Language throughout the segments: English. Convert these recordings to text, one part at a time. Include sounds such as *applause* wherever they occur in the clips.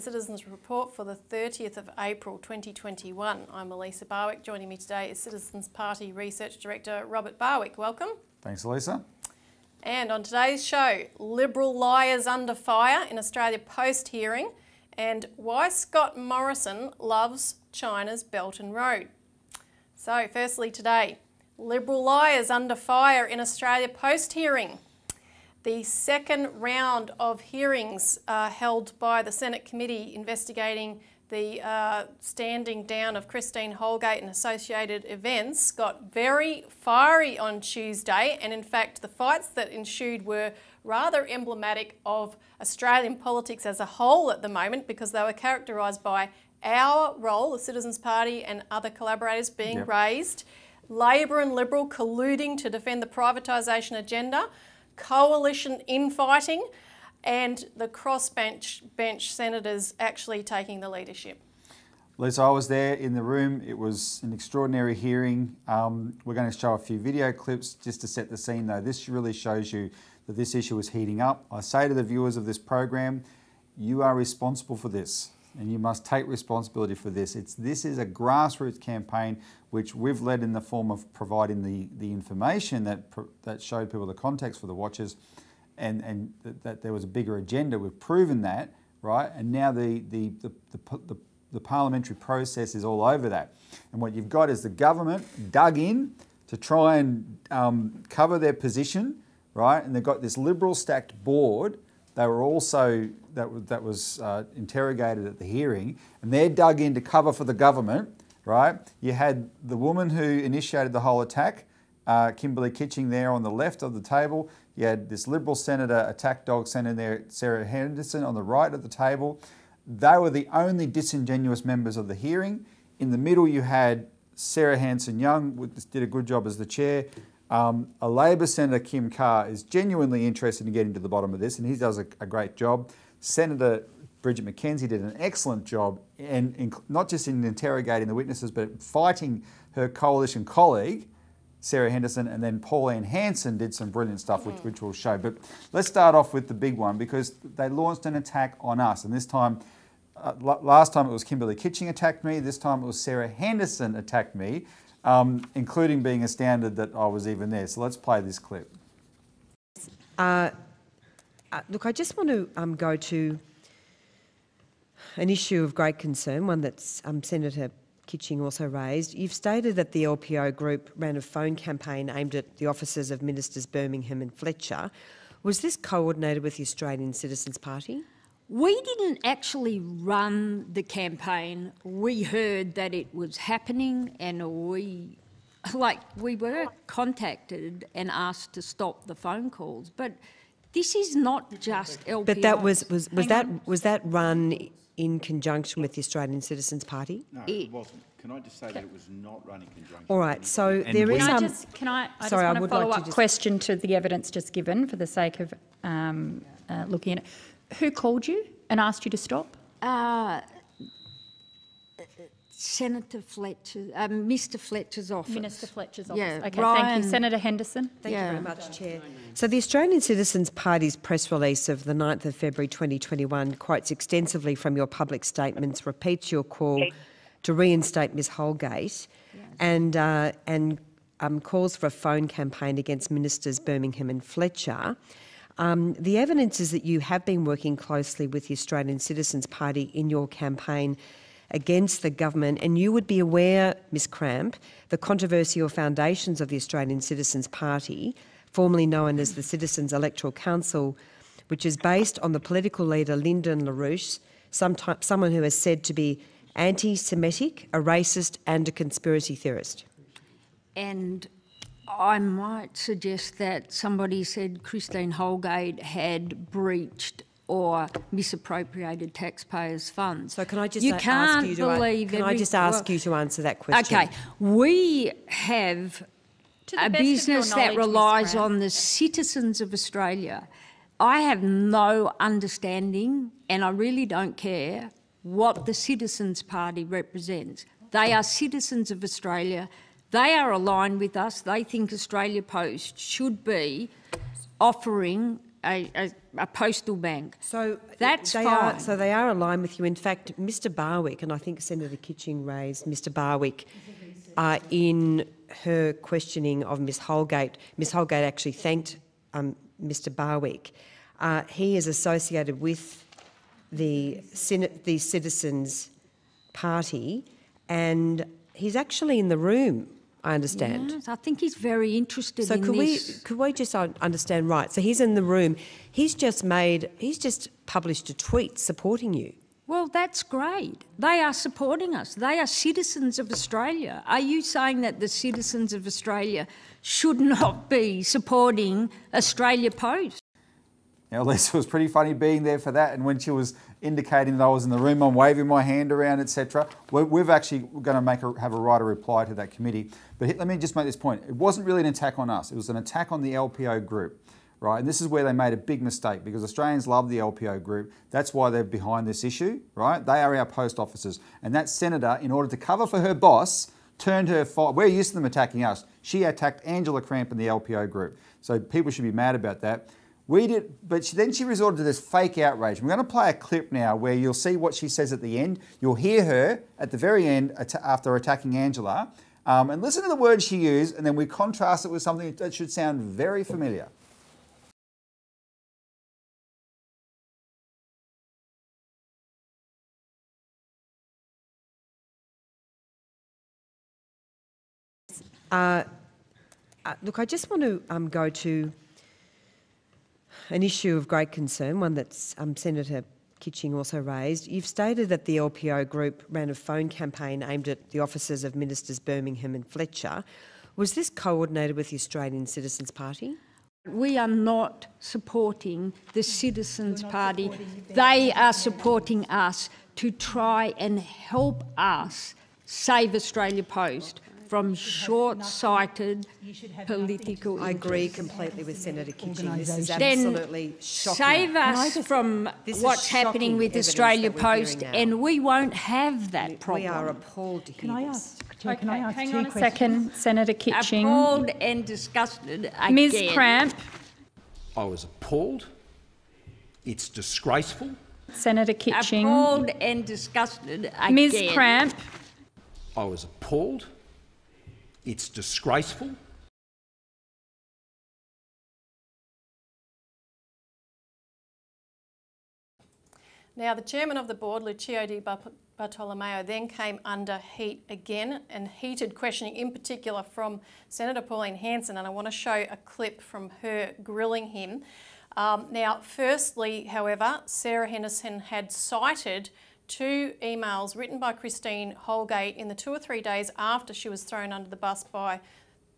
The Citizens Report for the 30th of April 2021. I'm Elisa Barwick. Joining me today is Citizens Party Research Director Robert Barwick. Welcome. Thanks, Elisa. And on today's show, Liberal liars under fire in Australia Post hearing, and why Scott Morrison loves China's Belt and Road. So, firstly, today, Liberal liars under fire in Australia Post hearing. The second round of hearings uh, held by the Senate committee investigating the uh, standing down of Christine Holgate and associated events got very fiery on Tuesday, and in fact, the fights that ensued were rather emblematic of Australian politics as a whole at the moment because they were characterised by our role, the Citizens Party, and other collaborators being yep. raised, Labor and Liberal colluding to defend the privatisation agenda coalition infighting, and the crossbench bench senators actually taking the leadership. Lisa, I was there in the room. It was an extraordinary hearing. Um, we're going to show a few video clips just to set the scene, though. This really shows you that this issue is heating up. I say to the viewers of this program, you are responsible for this and you must take responsibility for this. It's, this is a grassroots campaign which we've led in the form of providing the, the information that, that showed people the context for the watches and, and that, that there was a bigger agenda. We've proven that, right? And now the, the, the, the, the, parliamentary process is all over that. And what you've got is the government dug in to try and um, cover their position, right? And they've got this liberal stacked board they were also, that, that was uh, interrogated at the hearing, and they're dug in to cover for the government, right? You had the woman who initiated the whole attack, uh, Kimberley Kitching, there on the left of the table. You had this Liberal Senator, attack dog Senator there, Sarah Henderson, on the right of the table. They were the only disingenuous members of the hearing. In the middle, you had Sarah Hanson Young, who did a good job as the chair. Um, a Labor Senator, Kim Carr, is genuinely interested in getting to the bottom of this, and he does a, a great job. Senator Bridget McKenzie did an excellent job, and in, not just in interrogating the witnesses, but fighting her coalition colleague, Sarah Henderson, and then Pauline Hanson did some brilliant stuff, which, which we'll show. But let's start off with the big one because they launched an attack on us, and this time, uh, last time it was Kimberley Kitching attacked me, this time it was Sarah Henderson attacked me um, including being astounded that I was even there. So let's play this clip. Uh, uh, look, I just want to um, go to an issue of great concern, one that um, Senator Kitching also raised. You've stated that the LPO group ran a phone campaign aimed at the offices of Ministers Birmingham and Fletcher. Was this coordinated with the Australian Citizens Party? We didn't actually run the campaign. We heard that it was happening and we, like, we were contacted and asked to stop the phone calls. But this is not just LPO. But that was, was, was that, was that run in conjunction with the Australian Citizens Party? No, it, it wasn't. Can I just say that it was not run in conjunction? All right, so and there is can um, I just, can I, I sorry, just want to follow like up question to the evidence just given for the sake of um, uh, looking at it. Who called you? and asked you to stop? Uh, Senator Fletcher, uh, Mr. Fletcher's office. Minister Fletcher's office. Yeah, okay, Ryan, thank you. Senator Henderson. Thank yeah. you very much, Chair. So the Australian Citizens Party's press release of the 9th of February 2021 quotes extensively from your public statements, repeats your call to reinstate Ms Holgate and, uh, and um, calls for a phone campaign against Ministers Birmingham and Fletcher. Um, the evidence is that you have been working closely with the Australian Citizens Party in your campaign against the government, and you would be aware, Ms Cramp, the controversial foundations of the Australian Citizens Party, formerly known as the Citizens Electoral Council, which is based on the political leader Lyndon LaRouche, someone who is said to be anti Semitic, a racist, and a conspiracy theorist. And I might suggest that somebody said Christine Holgate had breached or misappropriated taxpayers' funds. So can I just you can't ask you to believe can I just ask well, you to answer that question? Okay, we have a business that relies on the citizens of Australia. I have no understanding, and I really don't care what the Citizens Party represents. They are citizens of Australia. They are aligned with us. They think Australia Post should be offering a, a, a postal bank. So that's they fine. Are, so they are aligned with you. In fact, Mr. Barwick, and I think Senator Kitching raised Mr. Barwick uh, in her questioning of Ms. Holgate. Ms. Holgate actually thanked um, Mr. Barwick. Uh, he is associated with the, the Citizens Party, and he's actually in the room I understand. Yes, I think he's very interested so in could this. we could we just understand right? So he's in the room. He's just made. He's just published a tweet supporting you. Well, that's great. They are supporting us. They are citizens of Australia. Are you saying that the citizens of Australia should not be supporting Australia Post? Now, *laughs* Lisa was pretty funny being there for that, and when she was indicating that I was in the room, I'm waving my hand around, etc. We've actually going to make a, have a right of reply to that committee. But let me just make this point: it wasn't really an attack on us; it was an attack on the LPO group, right? And this is where they made a big mistake because Australians love the LPO group. That's why they're behind this issue, right? They are our post officers, and that senator, in order to cover for her boss, turned her. We're used to them attacking us. She attacked Angela Cramp and the LPO group. So people should be mad about that. We did, but she, then she resorted to this fake outrage. We're going to play a clip now where you'll see what she says at the end. You'll hear her at the very end after attacking Angela, um, and listen to the words she used, and then we contrast it with something that should sound very familiar. Uh, uh, look, I just want to um, go to an issue of great concern, one that um, Senator Kitching also raised. You've stated that the LPO group ran a phone campaign aimed at the offices of Ministers Birmingham and Fletcher. Was this coordinated with the Australian Citizens Party? We are not supporting the Citizens Party. They are supporting us to try and help us save Australia Post from short-sighted political I agree completely with Senator Kitching. This is absolutely shocking. Save us from what's happening with Australia Post and we won't have that problem. We are appalled to hear Can I ask, okay, can I ask hang on a questions? second, Senator Kitching. Appalled and disgusted again. Ms Cramp. I was appalled. It's disgraceful. Senator Kitching. Appalled and disgusted again. Ms Cramp. I was appalled. It's disgraceful. Now, the chairman of the board, Lucio Di Bartolomeo, then came under heat again and heated questioning, in particular from Senator Pauline Hanson. And I want to show a clip from her grilling him. Um, now, firstly, however, Sarah Henderson had cited two emails written by Christine Holgate in the two or three days after she was thrown under the bus by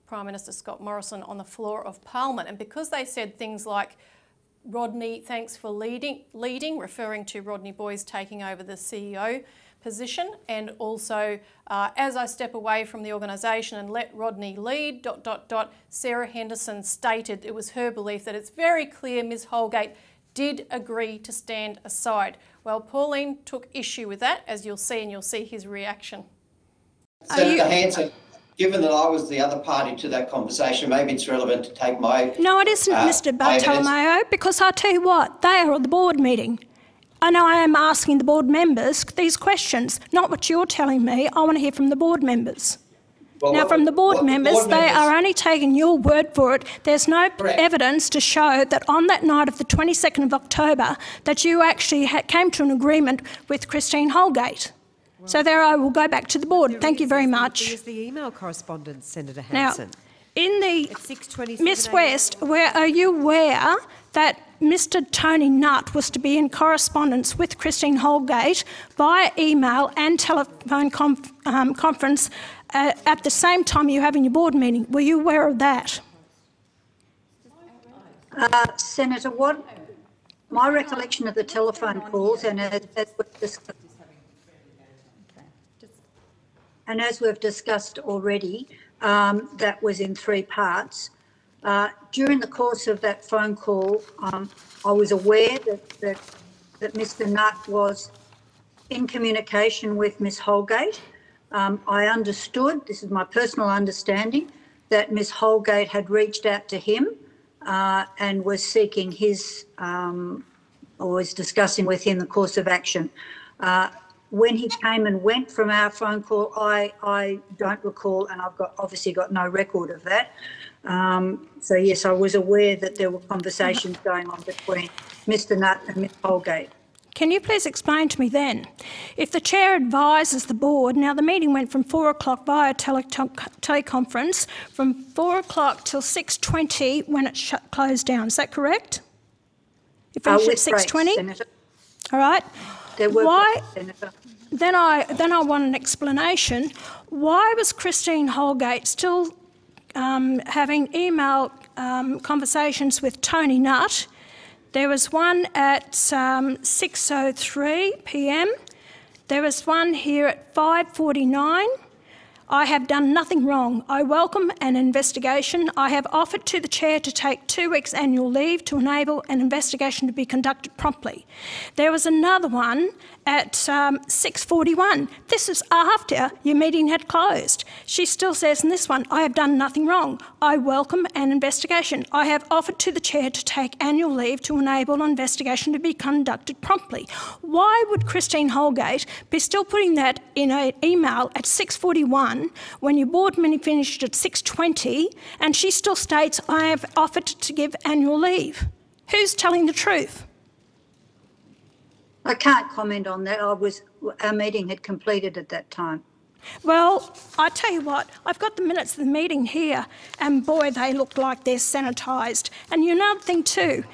Prime Minister Scott Morrison on the floor of Parliament. And because they said things like, Rodney, thanks for leading, leading, referring to Rodney Boys taking over the CEO position, and also uh, as I step away from the organisation and let Rodney lead. Dot dot dot. Sarah Henderson stated it was her belief that it's very clear Ms Holgate did agree to stand aside. Well, Pauline took issue with that, as you'll see, and you'll see his reaction. Senator Hanson, given that I was the other party to that conversation, maybe it's relevant to take my. No, it isn't, uh, Mr. Bartolomeo, because I'll tell you what, they are at the board meeting. And I am asking the board members these questions, not what you're telling me. I want to hear from the board members. Well, now, from the board members, board they are only taking your word for it. There's no Correct. evidence to show that on that night of the 22nd of October that you actually came to an agreement with Christine Holgate. Well, so there I will go back to the board. Thank you very much. There's the email correspondence, Senator Hanson. Now, in the Miss West, where are you aware that Mr. Tony Nutt was to be in correspondence with Christine Holgate via email and telephone conf um, conference uh, at the same time you're having your board meeting. Were you aware of that? Uh, Senator, what my recollection of the telephone calls, and as, as we've discussed, and as we've discussed already, um, that was in three parts. Uh, during the course of that phone call, um, I was aware that, that, that Mr. Nutt was in communication with Ms. Holgate um, I understood, this is my personal understanding, that Ms Holgate had reached out to him uh, and was seeking his um, or was discussing with him the course of action. Uh, when he came and went from our phone call, I, I don't recall, and I've got obviously got no record of that. Um, so yes, I was aware that there were conversations going on between Mr. Nutt and Ms. Holgate. Can you please explain to me then, if the chair advises the board, now the meeting went from four o'clock via tele teleconference, from four o'clock till 6.20 when it shut, closed down, is that correct? It finished uh, at 6.20? All right. Why, then I, then I want an explanation. Why was Christine Holgate still um, having email um, conversations with Tony Nutt there was one at um, 6.03 p.m. There was one here at 5.49. I have done nothing wrong. I welcome an investigation. I have offered to the Chair to take two weeks annual leave to enable an investigation to be conducted promptly. There was another one at um, 6.41. This is after your meeting had closed. She still says in this one, I have done nothing wrong. I welcome an investigation. I have offered to the Chair to take annual leave to enable an investigation to be conducted promptly. Why would Christine Holgate be still putting that in an email at 6.41 when your board meeting finished at 6.20 and she still states, I have offered to give annual leave? Who's telling the truth? I can't comment on that. I was our meeting had completed at that time. Well, I tell you what, I've got the minutes of the meeting here, and boy, they look like they're sanitised. And you know, another thing too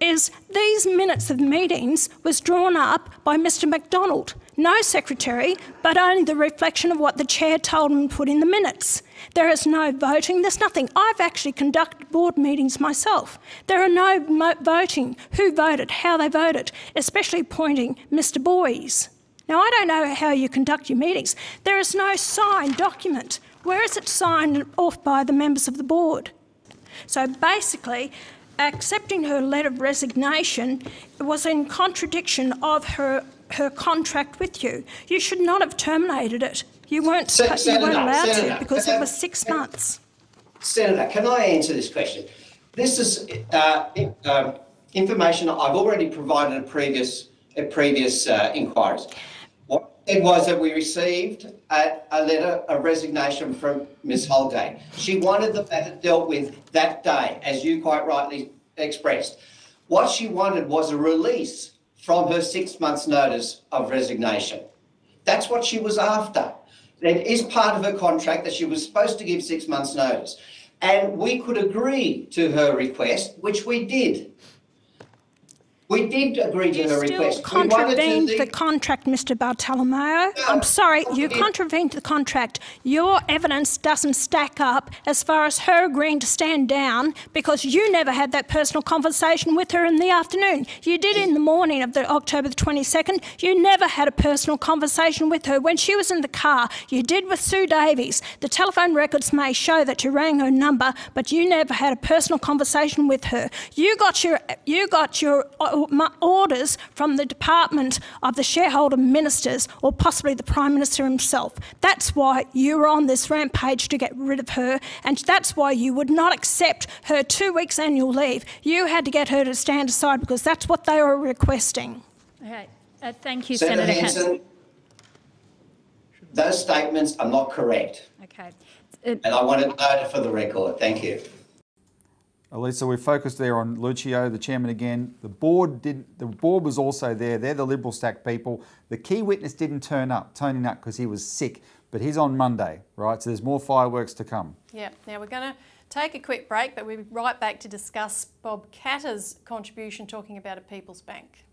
is these minutes of meetings was drawn up by Mr. McDonald, no secretary, but only the reflection of what the chair told to put in the minutes. There is no voting, there's nothing. I've actually conducted board meetings myself. There are no voting, who voted, how they voted, especially appointing Mr. Boys. Now, I don't know how you conduct your meetings. There is no signed document. Where is it signed off by the members of the board? So basically, accepting her letter of resignation was in contradiction of her, her contract with you. You should not have terminated it. You weren't, Senator, you weren't allowed Senator, to because it was six months. Senator, can I answer this question? This is uh, uh, information I've already provided at previous, at previous uh, inquiries. What it was that we received a, a, letter of resignation from Ms Holgate. She wanted the matter dealt with that day, as you quite rightly expressed. What she wanted was a release from her six months notice of resignation. That's what she was after. It is part of her contract that she was supposed to give six months' notice. And we could agree to her request, which we did. We did agree to you her request. You contravened the... the... contract, Mr Bartolomeo. No, I'm sorry, you contravened the contract. Your evidence doesn't stack up as far as her agreeing to stand down because you never had that personal conversation with her in the afternoon. You did in the morning of the October the 22nd. You never had a personal conversation with her when she was in the car. You did with Sue Davies. The telephone records may show that you rang her number, but you never had a personal conversation with her. You got your you got your orders from the Department of the Shareholder Ministers or possibly the Prime Minister himself. That's why you were on this rampage to get rid of her, and that's why you would not accept her two weeks annual leave. You had to get her to stand aside because that's what they were requesting. Okay. Uh, thank you, Senator, Senator Hanson. Those statements are not correct. Okay. Uh, and I want to note it for the record. Thank you. Elisa, we focused there on Lucio, the chairman again. The board did. The board was also there. They're the Liberal stack people. The key witness didn't turn up, Tony Nutt, because he was sick. But he's on Monday, right? So there's more fireworks to come. Yeah. Now we're going to take a quick break, but we'll be right back to discuss Bob Katter's contribution talking about a People's Bank.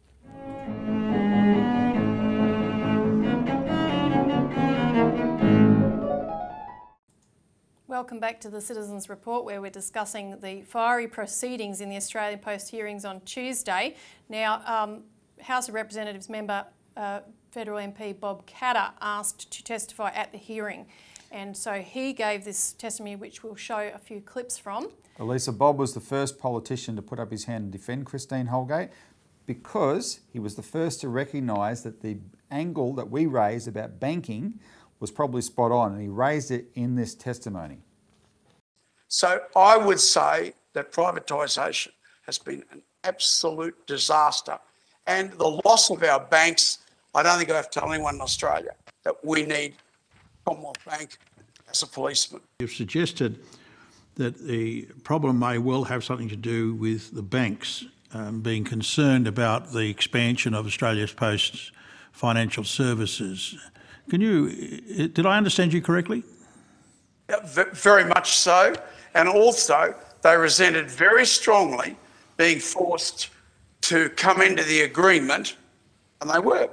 Welcome back to the Citizens Report where we're discussing the fiery proceedings in the Australian Post hearings on Tuesday. Now, um, House of Representatives member uh, Federal MP Bob Katter asked to testify at the hearing and so he gave this testimony which we'll show a few clips from. Elisa, Bob was the first politician to put up his hand and defend Christine Holgate because he was the first to recognise that the angle that we raised about banking was probably spot on, and he raised it in this testimony. So I would say that privatisation has been an absolute disaster. And the loss of our banks, I don't think I have to tell anyone in Australia that we need Commonwealth Bank as a policeman. You've suggested that the problem may well have something to do with the banks um, being concerned about the expansion of Australia's Post financial services. Can you, uh, did I understand you correctly? Very much so. And also, they resented very strongly being forced to come into the agreement, and they were,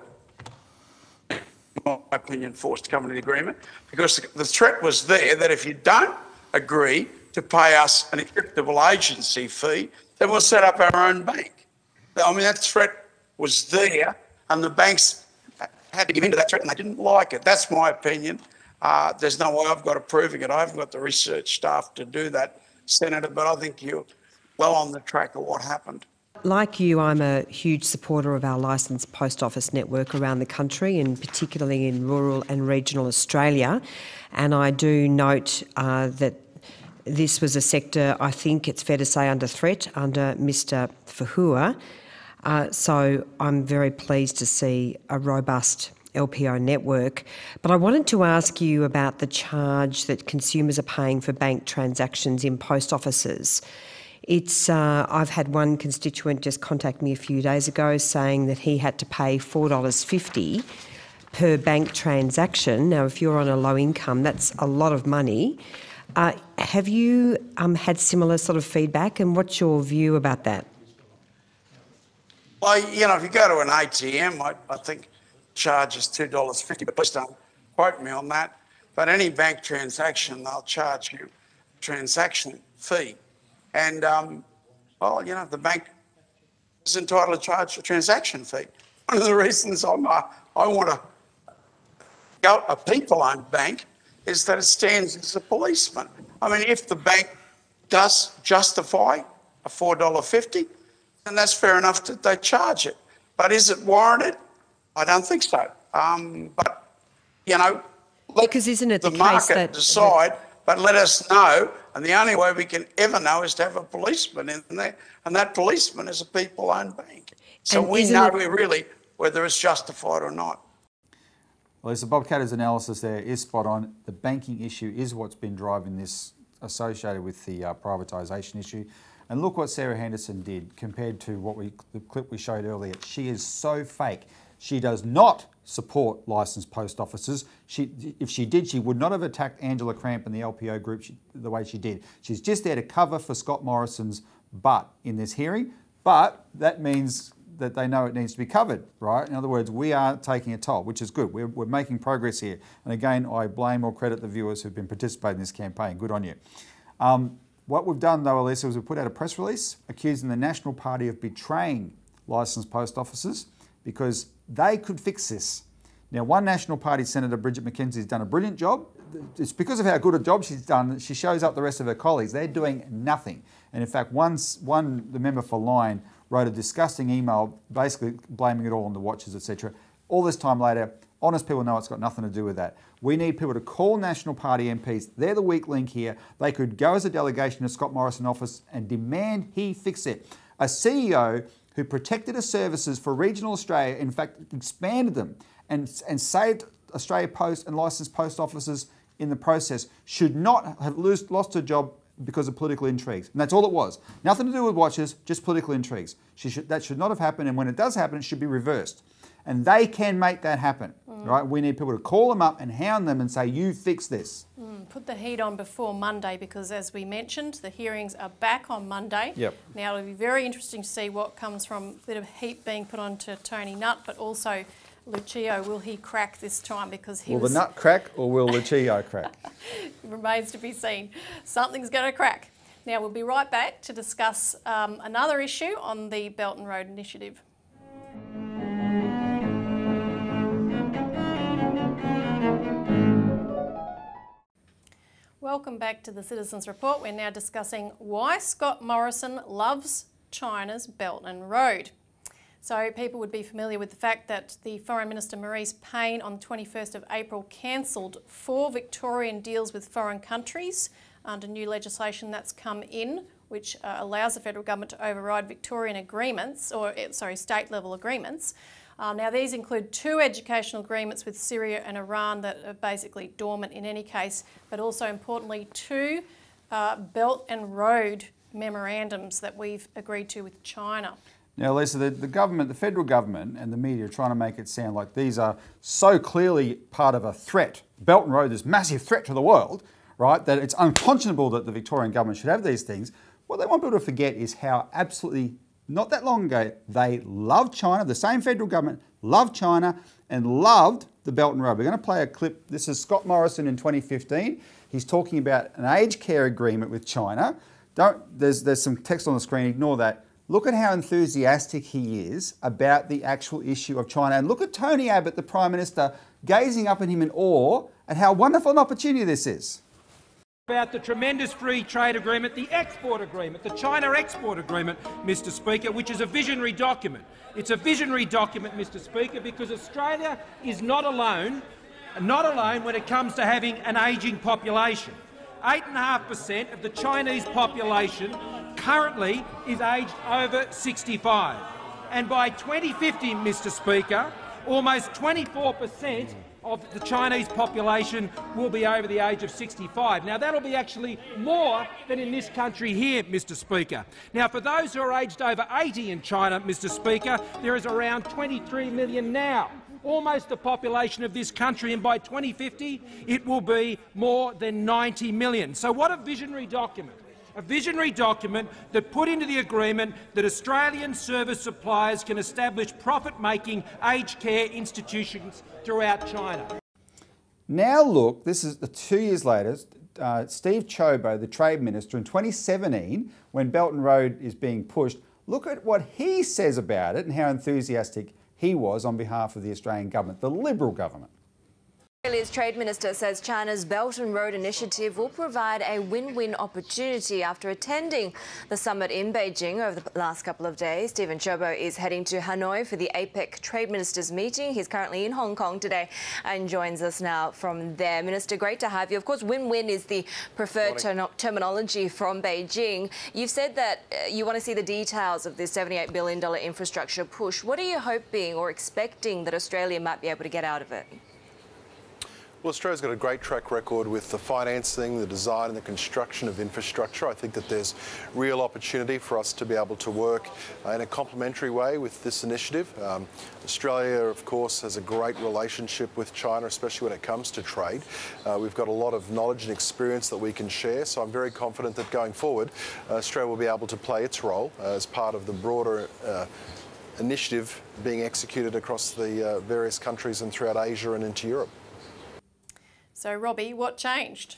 in my opinion, forced to come into the agreement because the threat was there that if you don't agree to pay us an acceptable agency fee, then we'll set up our own bank. I mean, that threat was there, and the banks had to give in to that threat, and they didn't like it. That's my opinion. Uh, there's no way I've got to approving it. I haven't got the research staff to do that, Senator, but I think you're well on the track of what happened. Like you, I'm a huge supporter of our licensed post office network around the country and particularly in rural and regional Australia. And I do note uh, that this was a sector, I think it's fair to say, under threat under Mr. Fahour. Uh, so I'm very pleased to see a robust LPO network. But I wanted to ask you about the charge that consumers are paying for bank transactions in post offices. It's uh, I've had one constituent just contact me a few days ago saying that he had to pay four dollars fifty per bank transaction. Now, if you're on a low income, that's a lot of money. Uh, have you um, had similar sort of feedback, and what's your view about that? Well, you know, if you go to an ATM, I, I think charges $2.50, but please don't quote me on that. But any bank transaction, they'll charge you transaction fee. And, um, well, you know, the bank is entitled to charge a transaction fee. One of the reasons I'm, uh, I want to go a people-owned bank is that it stands as a policeman. I mean, if the bank does justify a $4.50, then that's fair enough that they charge it. But is it warranted? I don't think so. Um, but, you know, let because isn't it the, the market that, decide, but let us know. And the only way we can ever know is to have a policeman in there, and that policeman is a people-owned bank. So we know it, really whether it's justified or not. Well, so Bob Katter's analysis there is spot on. The banking issue is what's been driving this associated with the uh, privatisation issue. And look what Sarah Henderson did compared to what we the clip we showed earlier. She is so fake. She does not support licensed post offices. She, if she did, she would not have attacked Angela Cramp and the LPO group she, the way she did. She's just there to cover for Scott Morrison's butt in this hearing, but that means that they know it needs to be covered, right? In other words, we are taking a toll, which is good. We're, we're making progress here. And again, I blame or credit the viewers who've been participating in this campaign. Good on you. Um, what we've done, though, Elisa, is we've put out a press release accusing the National Party of betraying licensed post offices because they could fix this. Now, one National Party Senator, Bridget McKenzie, has done a brilliant job. It's because of how good a job she's done that she shows up the rest of her colleagues. They're doing nothing. And in fact, once one the member for Lyne wrote a disgusting email basically blaming it all on the watches, etc. All this time later, honest people know it's got nothing to do with that. We need people to call National Party MPs. They're the weak link here. They could go as a delegation to Scott Morrison office and demand he fix it. A CEO who protected his services for regional Australia, in fact, expanded them and, and saved Australia Post and licensed post offices in the process, should not have lost her job because of political intrigues. And that's all it was. Nothing to do with watches, just political intrigues. Should, that should not have happened, and when it does happen, it should be reversed. And they can make that happen, mm. right? We need people to call them up and hound them and say, you fix this. Mm, put the heat on before Monday because, as we mentioned, the hearings are back on Monday. Yep. Now, it'll be very interesting to see what comes from a bit of heat being put onto Tony Nutt, but also Lucio, will he crack this time? Because he will was... the nut crack or will Lucio *laughs* crack? *laughs* remains to be seen. Something's going to crack. Now, we'll be right back to discuss um, another issue on the Belt and Road Initiative. Welcome back to the Citizens Report. We're now discussing why Scott Morrison loves China's Belt and Road. So people would be familiar with the fact that the Foreign Minister Marise Payne on the 21st of April cancelled four Victorian deals with foreign countries under new legislation that's come in which uh, allows the federal government to override Victorian agreements, or eh, sorry, state level agreements. Uh, now, these include two educational agreements with Syria and Iran that are basically dormant in any case, but also importantly, two uh, Belt and Road memorandums that we've agreed to with China. Now, Lisa, the, the government, the federal government and the media are trying to make it sound like these are so clearly part of a threat. Belt and Road, this massive threat to the world, right, that it's unconscionable that the Victorian government should have these things. What they want people to forget is how absolutely, not that long ago, they loved China, the same federal government loved China and loved the Belt and Road. We're going to play a clip. This is Scott Morrison in 2015. He's talking about an aged care agreement with China. Don't, there's, there's some text on the screen, ignore that. Look at how enthusiastic he is about the actual issue of China. And look at Tony Abbott, the Prime Minister, gazing up at him in awe at how wonderful an opportunity this is. About the tremendous free trade agreement, the export agreement, the China export agreement, Mr Speaker, which is a visionary document. It's a visionary document, Mr Speaker, because Australia is not alone, not alone when it comes to having an ageing population. 8.5% of the Chinese population currently is aged over 65. And by 2050, Mr Speaker, almost 24 per cent of the Chinese population will be over the age of 65. Now, that'll be actually more than in this country here, Mr Speaker. Now, for those who are aged over 80 in China, Mr Speaker, there is around 23 million now almost the population of this country, and by 2050 it will be more than 90 million. So what a visionary document a visionary document that put into the agreement that Australian service suppliers can establish profit-making aged care institutions throughout China. Now look, this is two years later, uh, Steve Ciobo, the Trade Minister, in 2017, when Belt and Road is being pushed, look at what he says about it and how enthusiastic he was on behalf of the Australian government, the Liberal government. Australia's Trade Minister says China's Belt and Road Initiative will provide a win-win opportunity after attending the summit in Beijing over the last couple of days. Stephen Ciobo is heading to Hanoi for the APEC Trade Ministers meeting. He's currently in Hong Kong today and joins us now from there. Minister, great to have you. Of course, win-win is the preferred ter terminology from Beijing. You've said that uh, you want to see the details of this $78 billion infrastructure push. What are you hoping or expecting that Australia might be able to get out of it? Well, Australia's got a great track record with the financing, the design and the construction of infrastructure. I think that there's real opportunity for us to be able to work uh, in a complementary way with this initiative. Um, Australia, of course, has a great relationship with China, especially when it comes to trade. Uh, we've got a lot of knowledge and experience that we can share, so I'm very confident that going forward, uh, Australia will be able to play its role uh, as part of the broader uh, initiative being executed across the uh, various countries and throughout Asia and into Europe. So, Robbie, what changed?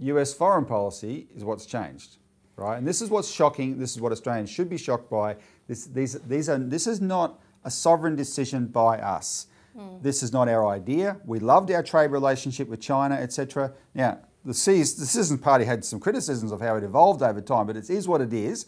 US foreign policy is what's changed, right? And this is what's shocking. This is what Australians should be shocked by. This, these, these are, this is not a sovereign decision by us. Mm. This is not our idea. We loved our trade relationship with China, etc. Now, the, C's, the Citizen Party had some criticisms of how it evolved over time, but it is what it is.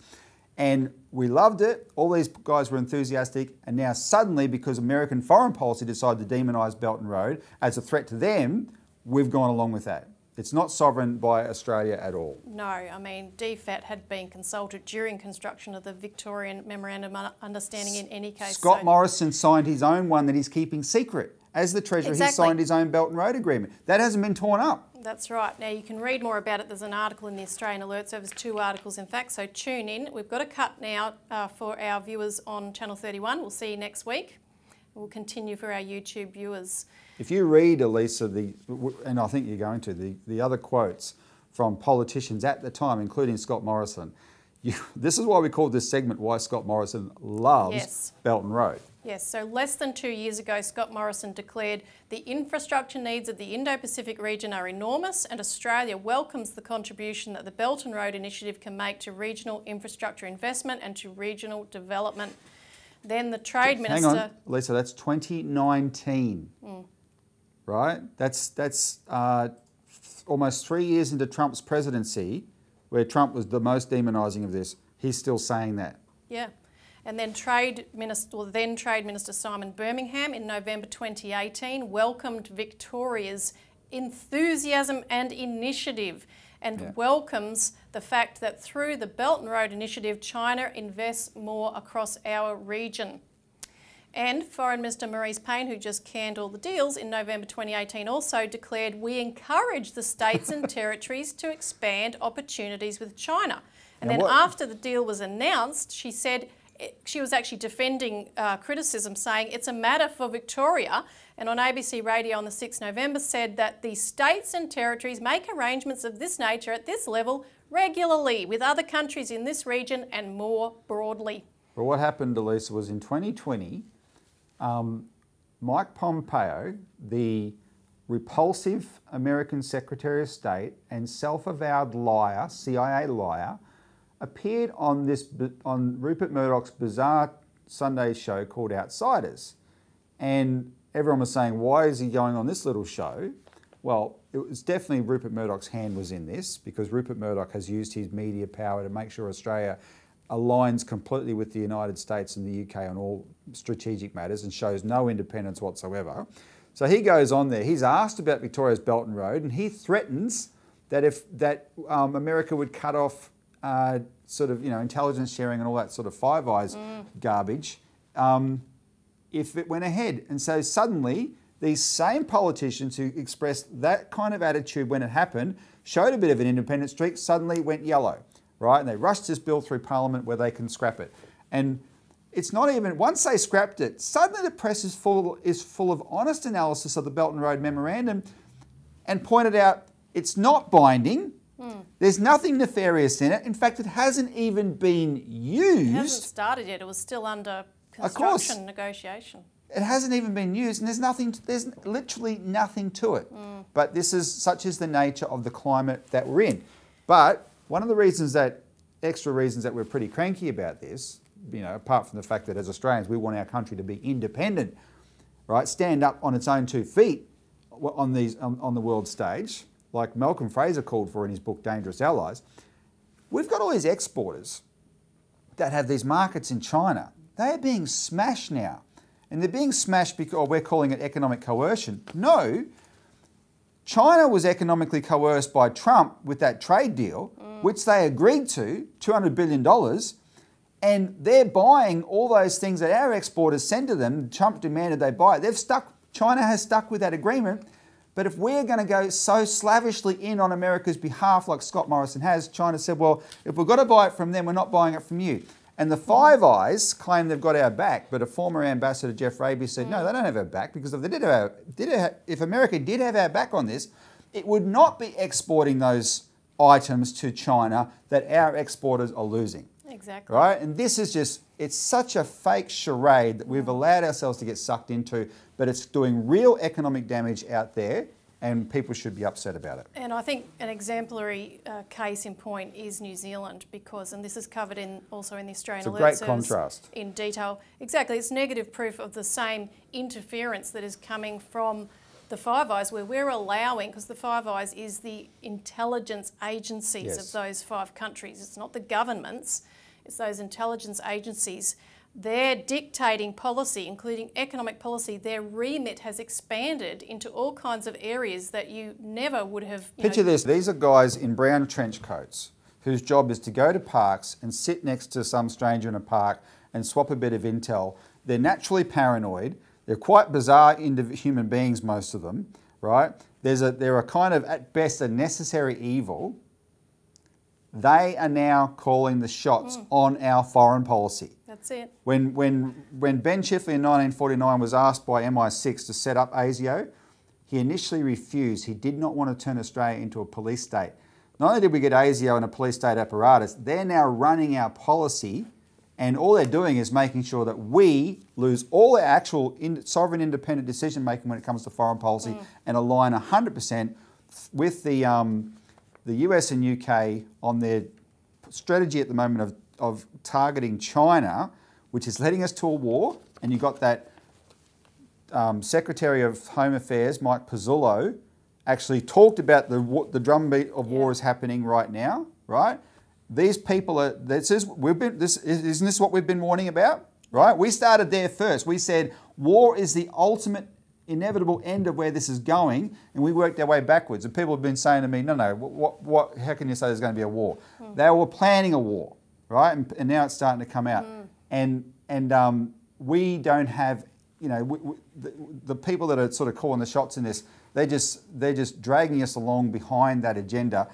And we loved it. All these guys were enthusiastic. And now, suddenly, because American foreign policy decided to demonise Belt and Road as a threat to them, we've gone along with that. It's not sovereign by Australia at all. No, I mean, DFAT had been consulted during construction of the Victorian Memorandum of Understanding in any case. Scott so Morrison signed his own one that he's keeping secret. As the Treasurer, exactly. he signed his own Belt and Road Agreement. That hasn't been torn up. That's right. Now you can read more about it. There's an article in the Australian Alert Service, two articles in fact, so tune in. We've got a cut now uh, for our viewers on Channel 31. We'll see you next week. We'll continue for our YouTube viewers. If you read, Elisa, the, and I think you're going to, the, the other quotes from politicians at the time, including Scott Morrison, you, *laughs* this is why we called this segment Why Scott Morrison Loves yes. Belt and Road. Yes, so less than two years ago, Scott Morrison declared the infrastructure needs of the Indo-Pacific region are enormous and Australia welcomes the contribution that the Belt and Road Initiative can make to regional infrastructure investment and to regional development. Then the Trade Minister... Hang on, Lisa, that's 2019. Mm right? That's, that's uh, almost three years into Trump's presidency, where Trump was the most demonising of this. He's still saying that. Yeah. And then Trade Minister, well, then Trade Minister Simon Birmingham in November 2018 welcomed Victoria's enthusiasm and initiative and yeah. welcomes the fact that through the Belt and Road Initiative, China invests more across our region. And Foreign Minister Marise Payne, who just canned all the deals in November 2018, also declared we encourage the states and *laughs* territories to expand opportunities with China. And now then what? after the deal was announced, she said she was actually defending uh, criticism, saying it's a matter for Victoria. And on ABC Radio on the 6th November said that the states and territories make arrangements of this nature at this level regularly with other countries in this region and more broadly. Well, what happened, Elisa, was in 2020, um, Mike Pompeo, the repulsive American Secretary of State and self-avowed liar, CIA liar, appeared on this on Rupert Murdoch's bizarre Sunday show called Outsiders, and everyone was saying, "Why is he going on this little show?" Well, it was definitely Rupert Murdoch's hand was in this because Rupert Murdoch has used his media power to make sure Australia aligns completely with the United States and the UK on all strategic matters and shows no independence whatsoever. So he goes on there. He's asked about Victoria's Belt and Road, and he threatens that if that um, America would cut off uh, sort of you know intelligence sharing and all that sort of Five Eyes mm. garbage um, if it went ahead. And so suddenly these same politicians who expressed that kind of attitude when it happened showed a bit of an independent streak suddenly went yellow, right? And they rushed this bill through Parliament where they can scrap it. And it's not even once they scrapped it, suddenly the press is full is full of honest analysis of the Belt and Road Memorandum and pointed out it's not binding Mm. There's nothing nefarious in it. In fact, it hasn't even been used. It hasn't started yet. It was still under construction negotiation. It hasn't even been used, and there's nothing. There's literally nothing to it. Mm. But this is such is the nature of the climate that we're in. But one of the reasons that extra reasons that we're pretty cranky about this, you know, apart from the fact that as Australians we want our country to be independent, right, stand up on its own two feet on these on, on the world stage like Malcolm Fraser called for in his book Dangerous Allies, we've got all these exporters that have these markets in China. They are being smashed now. And they're being smashed because we're calling it economic coercion. No, China was economically coerced by Trump with that trade deal, mm. which they agreed to, $200 billion, and they're buying all those things that our exporters send to them. Trump demanded they buy it. They've stuck, China has stuck with that agreement but if we're going to go so slavishly in on America's behalf, like Scott Morrison has, China said, well, if we've got to buy it from them, we're not buying it from you. And the Five Eyes claim they've got our back, but a former ambassador, Geoff Raby, said, no, they don't have our back because if, they did have our, did have, if America did have our back on this, it would not be exporting those items to China that our exporters are losing. Exactly. Right? And this is just, it's such a fake charade that we've allowed ourselves to get sucked into, but it's doing real economic damage out there and people should be upset about it. And I think an exemplary uh, case in point is New Zealand because, and this is covered in also in the Australian it's a great contrast. in detail. Exactly, it's negative proof of the same interference that is coming from the Five Eyes, where we're allowing, because the Five Eyes is the intelligence agencies yes. of those five countries. It's not the governments it's those intelligence agencies. They're dictating policy, including economic policy. Their remit has expanded into all kinds of areas that you never would have. Picture know, this these are guys in brown trench coats whose job is to go to parks and sit next to some stranger in a park and swap a bit of intel. They're naturally paranoid. They're quite bizarre human beings, most of them, right? There's a, they're a kind of, at best, a necessary evil they are now calling the shots mm. on our foreign policy. That's it. When, when, when Ben Chifley in 1949 was asked by MI6 to set up ASIO, he initially refused. He did not want to turn Australia into a police state. Not only did we get ASIO and a police state apparatus, they're now running our policy and all they're doing is making sure that we lose all our actual in, sovereign independent decision making when it comes to foreign policy mm. and align 100% with the, um, the US and UK on their strategy at the moment of, of targeting China, which is leading us to a war, and you've got that um, Secretary of Home Affairs, Mike Pezzullo, actually talked about the, the drumbeat of war is happening right now, right? These people are, this is, we've been, this, isn't this what we've been warning about, right? We started there first. We said war is the ultimate inevitable end of where this is going, and we worked our way backwards. And people have been saying to me, no, no, what, what, how can you say there's going to be a war? Mm. They were planning a war, right? And, and, now it's starting to come out. Mm. And, and um, we don't have, you know, we, we, the, the, people that are sort of calling the shots in this, they're just, they're just dragging us along behind that agenda.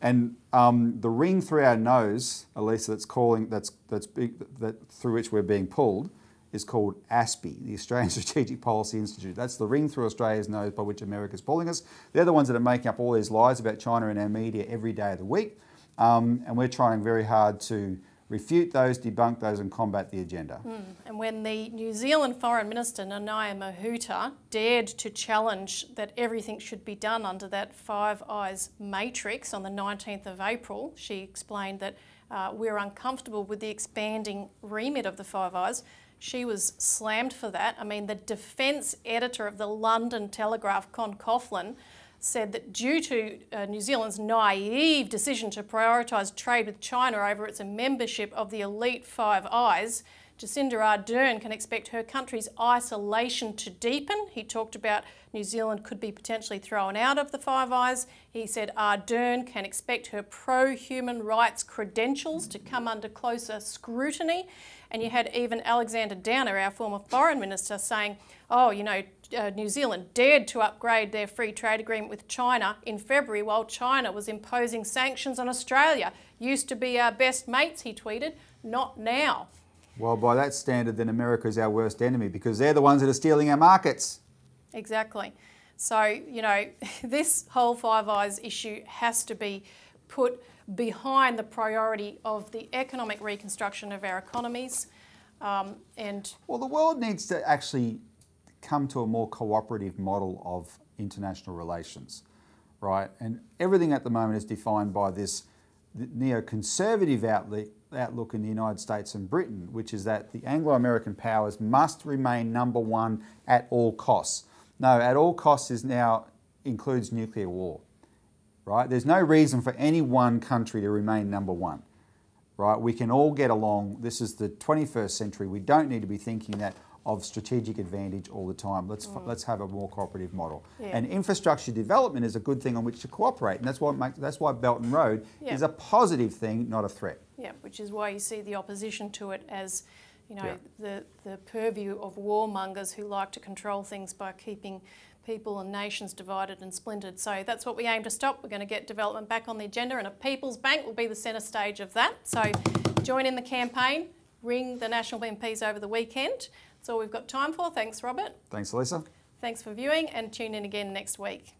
And um, the ring through our nose, Elisa, that's calling, that's, that's big, that, through which we're being pulled, is called ASPI, the Australian *laughs* Strategic Policy Institute. That's the ring through Australia's nose by which America's pulling us. They're the ones that are making up all these lies about China in our media every day of the week. Um, and we're trying very hard to refute those, debunk those, and combat the agenda. Mm. And when the New Zealand Foreign Minister, Nanaia Mahuta, dared to challenge that everything should be done under that Five Eyes matrix on the 19th of April, she explained that uh, we're uncomfortable with the expanding remit of the Five Eyes. She was slammed for that. I mean, the defence editor of the London Telegraph, Con Coughlin, said that due to uh, New Zealand's naive decision to prioritise trade with China over its membership of the elite Five Eyes, Jacinda Ardern can expect her country's isolation to deepen. He talked about New Zealand could be potentially thrown out of the Five Eyes. He said Ardern can expect her pro-human rights credentials to come under closer scrutiny. And you had even Alexander Downer, our former foreign minister, saying, oh, you know, uh, New Zealand dared to upgrade their free trade agreement with China in February while China was imposing sanctions on Australia. Used to be our best mates, he tweeted, not now. Well, by that standard, then America is our worst enemy because they're the ones that are stealing our markets. Exactly. So, you know, *laughs* this whole Five Eyes issue has to be put behind the priority of the economic reconstruction of our economies. Um, and well, the world needs to actually come to a more cooperative model of international relations, right? And everything at the moment is defined by this neoconservative outlook, outlook in the United States and Britain, which is that the Anglo-American powers must remain number one at all costs. No, at all costs is now includes nuclear war right? There's no reason for any one country to remain number one, right? We can all get along. This is the 21st century. We don't need to be thinking that of strategic advantage all the time. Let's mm. let's have a more cooperative model. Yeah. And infrastructure development is a good thing on which to cooperate, and that's why makes, that's why Belt and Road yeah. is a positive thing, not a threat. Yeah, which is why you see the opposition to it as, you know, yeah. the the purview of warmongers who like to control things by keeping people and nations divided and splintered. So that's what we aim to stop. We're going to get development back on the agenda and a People's Bank will be the centre stage of that. So join in the campaign, ring the national MPs over the weekend. That's all we've got time for. Thanks, Robert. Thanks, Lisa. Thanks for viewing and tune in again next week.